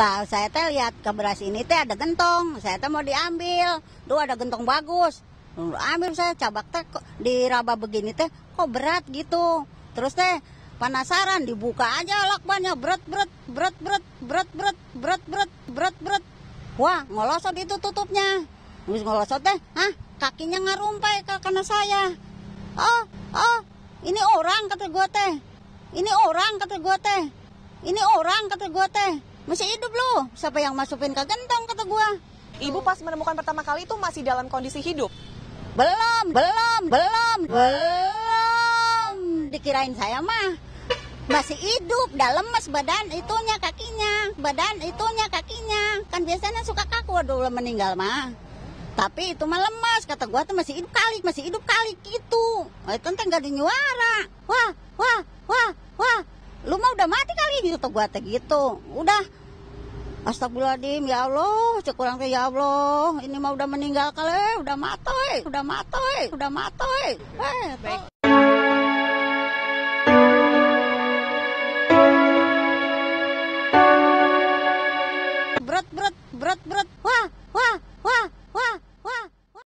Tahu saya teh lihat ke beras ini teh ada gentong, saya teh mau diambil. Duh ada gentong bagus. Ambil saya cabak teh diraba begini teh kok berat gitu. Terus teh penasaran dibuka aja lakbannya berat berat berat berat berat berat berat berat berat berat. Wah ngolosot itu tutupnya. Habis ngolosot teh, ah kakinya ngarumpai ke kena saya. Oh oh ini orang kata gua teh. Ini orang kata gua teh. Ini orang kata gua teh. Masih hidup loh. Siapa yang masukin ke gentong kata gua. Ibu pas menemukan pertama kali itu masih dalam kondisi hidup. Belum, belum, belum, belum. Dikirain saya mah masih hidup, dalam mas badan itunya kakinya, badan itunya kakinya. Kan biasanya suka kaku dulu meninggal mah. Tapi itu mah lemas, kata gua tuh masih hidup kali, masih hidup kali gitu. Itu teh nggak dinyuara. Wah, wah, udah mati kali gitu gua teh gitu. Udah Astagfirullahaladzim, ya Allah, cekurang teh ya Allah, ini mah udah meninggal kali, udah matoy, udah matoy, udah matoy. Eh, Baik. berat, berat, berat, berat, wah, wah,